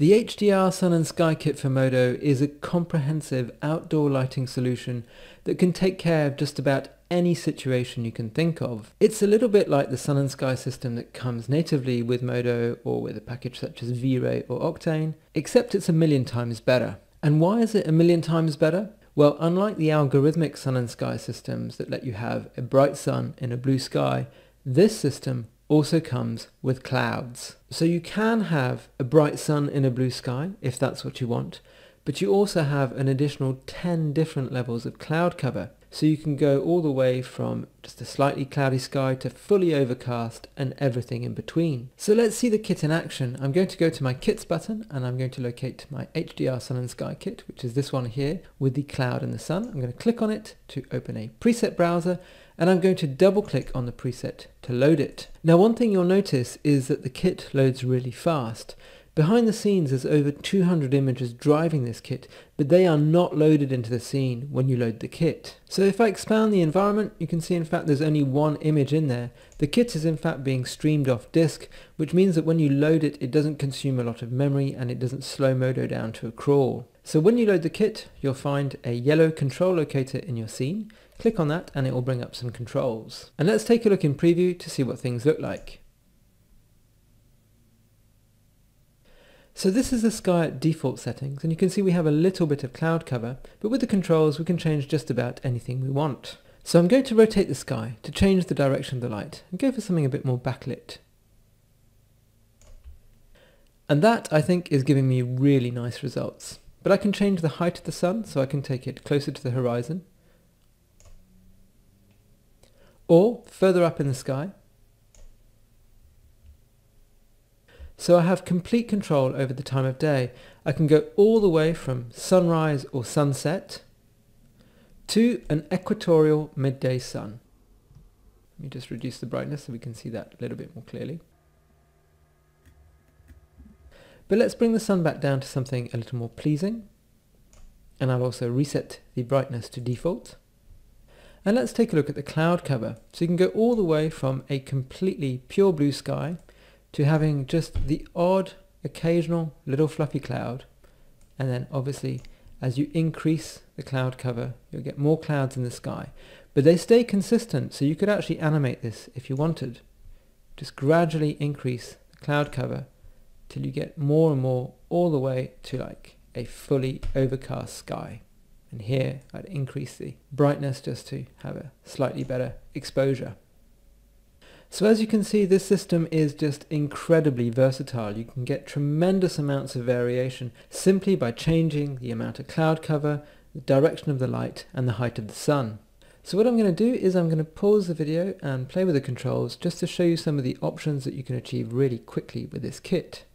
The HDR Sun and Sky Kit for Modo is a comprehensive outdoor lighting solution that can take care of just about any situation you can think of. It's a little bit like the Sun and Sky system that comes natively with Modo or with a package such as V-Ray or Octane, except it's a million times better. And why is it a million times better? Well, unlike the algorithmic sun and sky systems that let you have a bright sun in a blue sky, this system also comes with clouds. So you can have a bright sun in a blue sky if that's what you want, but you also have an additional 10 different levels of cloud cover so you can go all the way from just a slightly cloudy sky to fully overcast and everything in between. So let's see the kit in action. I'm going to go to my kits button and I'm going to locate my HDR Sun and Sky kit, which is this one here with the cloud and the sun. I'm going to click on it to open a preset browser and I'm going to double click on the preset to load it. Now one thing you'll notice is that the kit loads really fast. Behind the scenes there's over 200 images driving this kit, but they are not loaded into the scene when you load the kit. So if I expand the environment, you can see in fact there's only one image in there. The kit is in fact being streamed off disk, which means that when you load it, it doesn't consume a lot of memory and it doesn't slow Modo down to a crawl. So when you load the kit, you'll find a yellow control locator in your scene. Click on that and it will bring up some controls. And let's take a look in preview to see what things look like. So this is the sky at default settings and you can see we have a little bit of cloud cover but with the controls we can change just about anything we want. So I'm going to rotate the sky to change the direction of the light and go for something a bit more backlit. And that I think is giving me really nice results. But I can change the height of the sun so I can take it closer to the horizon or further up in the sky So I have complete control over the time of day. I can go all the way from sunrise or sunset to an equatorial midday sun. Let me just reduce the brightness so we can see that a little bit more clearly. But let's bring the sun back down to something a little more pleasing. And I'll also reset the brightness to default. And let's take a look at the cloud cover. So you can go all the way from a completely pure blue sky to having just the odd occasional little fluffy cloud and then obviously as you increase the cloud cover you'll get more clouds in the sky. But they stay consistent so you could actually animate this if you wanted. Just gradually increase the cloud cover till you get more and more all the way to like a fully overcast sky. And here I'd increase the brightness just to have a slightly better exposure so as you can see, this system is just incredibly versatile. You can get tremendous amounts of variation simply by changing the amount of cloud cover, the direction of the light, and the height of the sun. So what I'm going to do is I'm going to pause the video and play with the controls just to show you some of the options that you can achieve really quickly with this kit.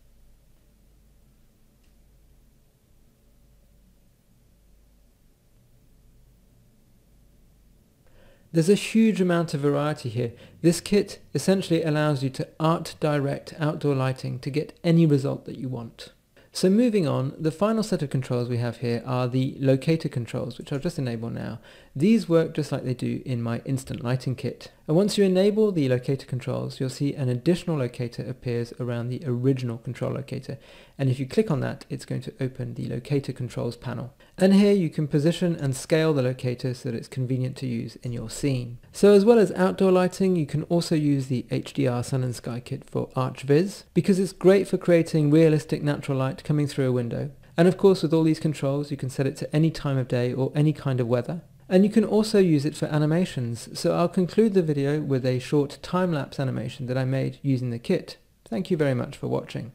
There's a huge amount of variety here. This kit essentially allows you to art direct outdoor lighting to get any result that you want. So moving on, the final set of controls we have here are the locator controls, which I'll just enable now. These work just like they do in my instant lighting kit. And once you enable the locator controls, you'll see an additional locator appears around the original control locator. And if you click on that, it's going to open the locator controls panel. And here you can position and scale the locator so that it's convenient to use in your scene. So as well as outdoor lighting, you can also use the HDR Sun and Sky Kit for ArchViz because it's great for creating realistic natural light coming through a window. And of course with all these controls you can set it to any time of day or any kind of weather. And you can also use it for animations, so I'll conclude the video with a short time-lapse animation that I made using the kit. Thank you very much for watching.